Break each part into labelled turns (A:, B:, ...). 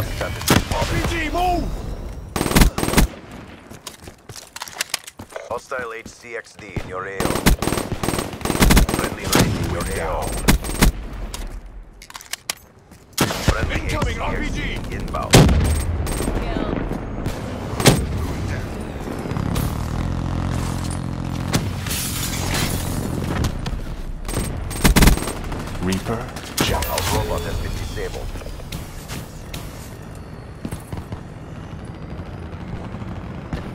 A: Robot status.
B: RPG, move!
A: Hostile HCXD in your AO. Friendly raid in your AO. Friendly
B: Incoming
A: HCXD
B: RPG.
A: inbound.
B: Reaper, Jack.
A: Our robot has been disabled.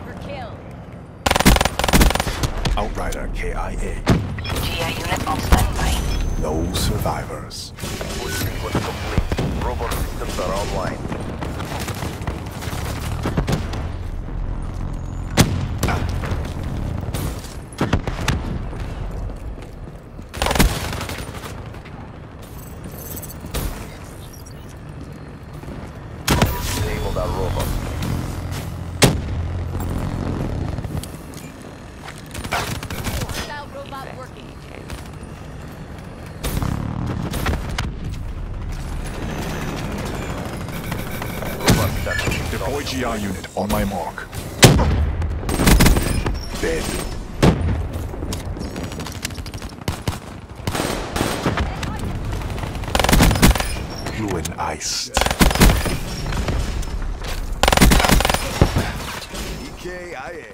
C: For kill.
B: Outrider KIA.
D: GI unit on standby.
B: No survivors.
A: Full sequence complete. Robot systems are online.
B: Deploy GI unit on my mark. Dead. Ruin iced.
A: EKIA.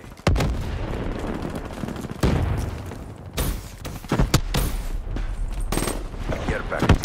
A: Care package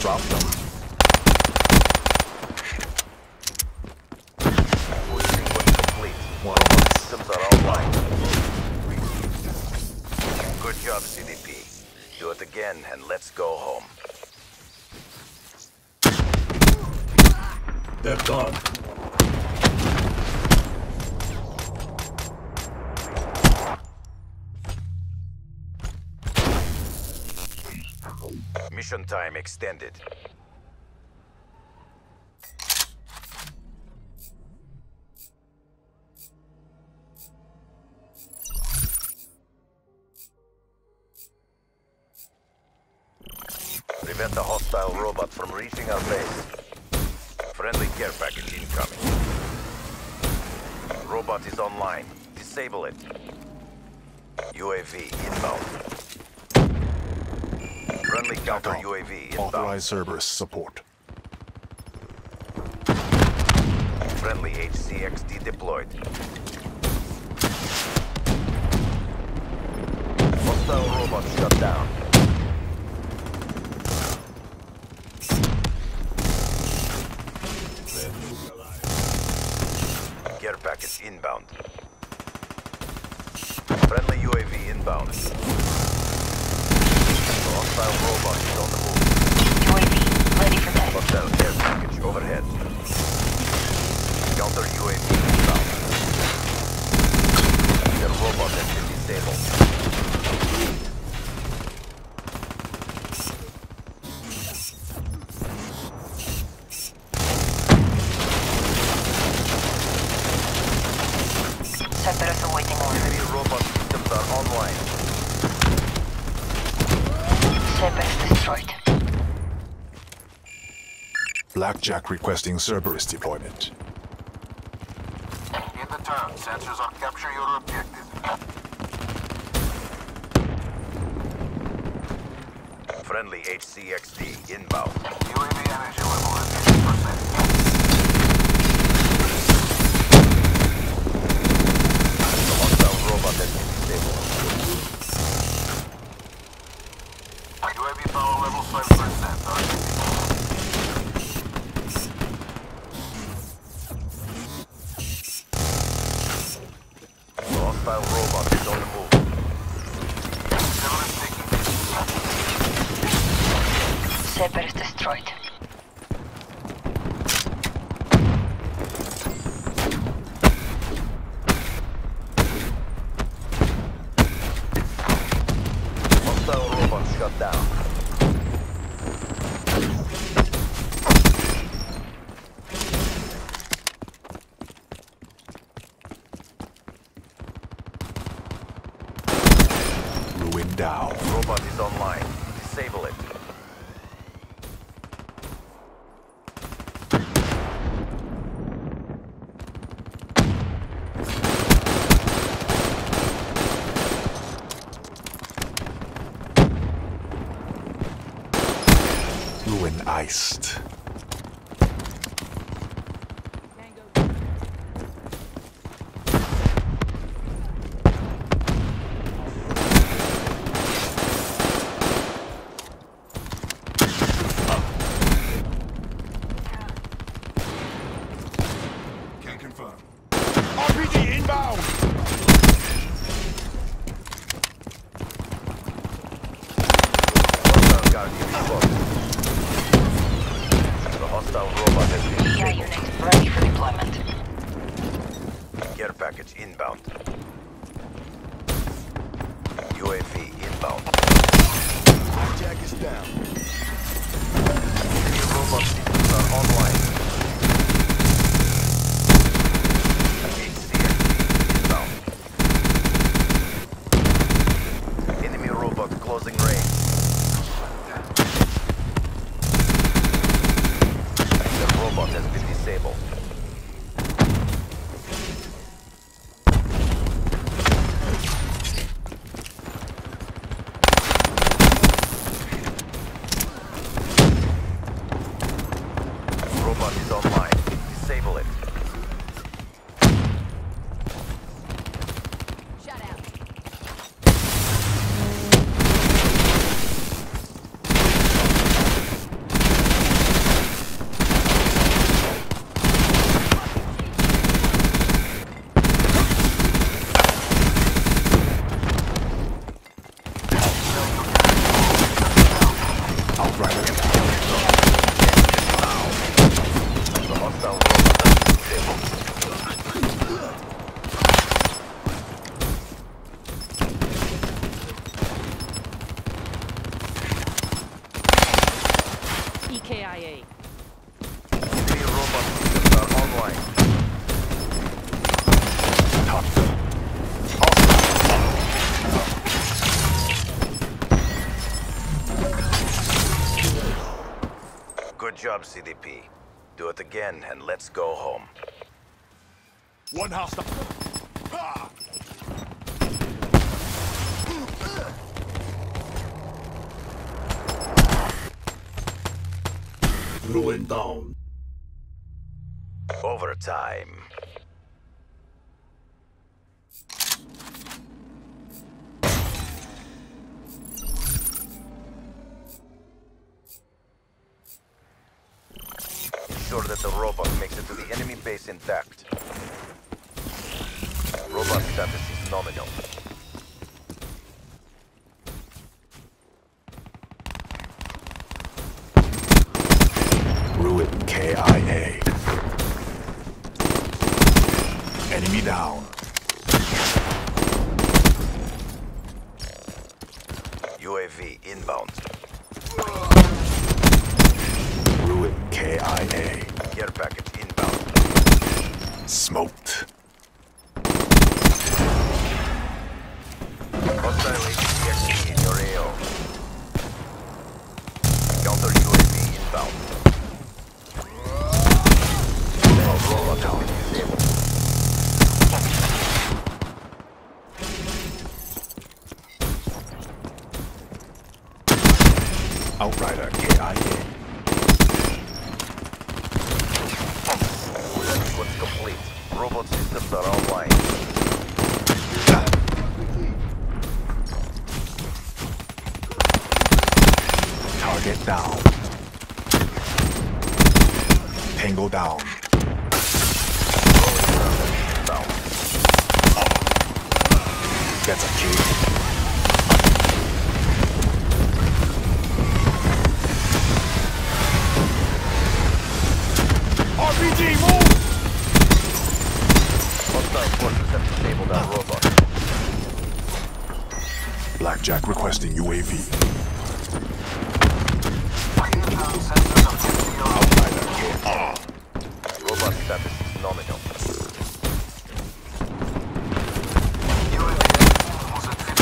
A: aside.
B: Drop them.
A: Full sequence complete. Robot systems are online. Good job, CDP. Do it again and let's go home.
E: They're gone.
A: Mission time extended. Prevent the hostile robot from reaching our base. Friendly care package incoming. Robot is online. Disable it. UAV inbound. Friendly counter. UAV inbound.
B: Authorized Cerberus support.
A: Friendly HCXD deployed. Hostile robot shut down. Care package inbound. Friendly UAV inbound. Hostile robot is on the move.
D: UAV ready for that.
A: Hostile care package overhead. Counter UAV inbound. The robot disabled.
B: Blackjack requesting Cerberus deployment.
E: In the turn, sensors on capture your objective.
A: Friendly HCXD inbound.
E: UAV energy level at 50%.
A: Hostile robot is on the move.
E: Taking
D: Cerberus destroyed.
A: Hostile robot shut down.
B: Ruin down.
A: Robot is online. Disable it.
B: Ruin iced.
E: Can confirm.
B: RPG inbound!
A: Hostile Guardian spotted. The hostile robot has been
D: PI
A: disabled.
D: unit ready for deployment.
A: Care package inbound. UAV inbound.
B: Jack is down.
A: Enemy robot systems are online. HCXD inbound. Enemy robot closing range. The robot has been disabled. Robot is online. Disable it.
C: Shut out.
B: Outrider.
A: The hostile robot has been disabled.
C: EKIA.
A: Enemy robot systems are online. Good job, CDP. Do it again and let's go home.
B: One hostile. Ah! Ruin down.
A: Overtime. That the robot makes it to the enemy base intact. Robot status is nominal.
B: Ruin KIA. Enemy down.
A: UAV inbound.
B: Ruin KIA.
A: Care package inbound.
B: Smoked.
A: Systems are online.
B: Target down. Tango down. That's a kill. RPG, move!
A: Hostile forces have disabled our robot.
B: Blackjack requesting UAV.
E: Inbound sensors of MTR.
B: Outrider KIA.
A: Robot status is nominal.
E: UAV was at 50%.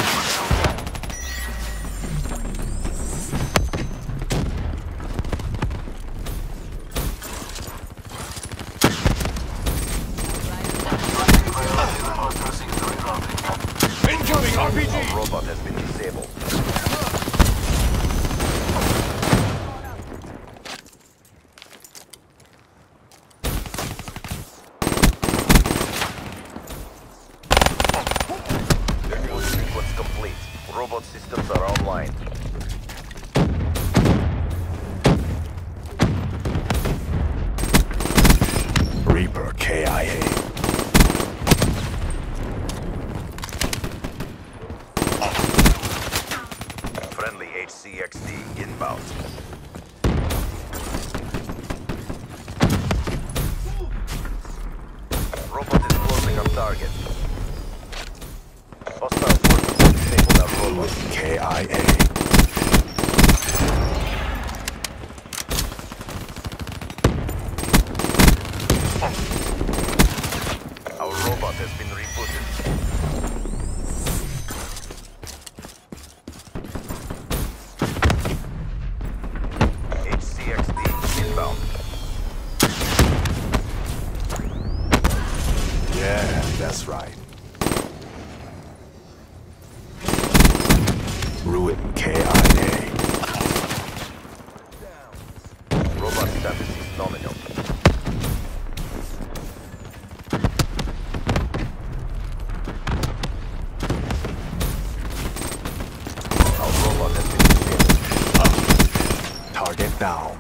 E: Hostile seems to be dropping.
B: Incoming RPG!
A: Robot has been disabled. Full sequence complete. Robot systems are online.
B: Reaper KIA.
A: Friendly HCXD inbound. Robot is closing on target. Hostile our robot.
B: KIA.
A: Our robot has been rebooted.
B: down.